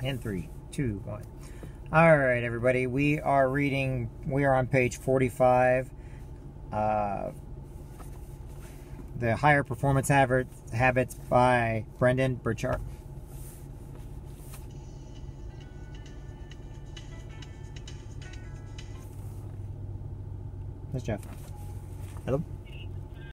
And three, two, one. All right, everybody. We are reading. We are on page forty-five. Uh, the Higher Performance Habits by Brendon Burchard. That's Jeff. Hello?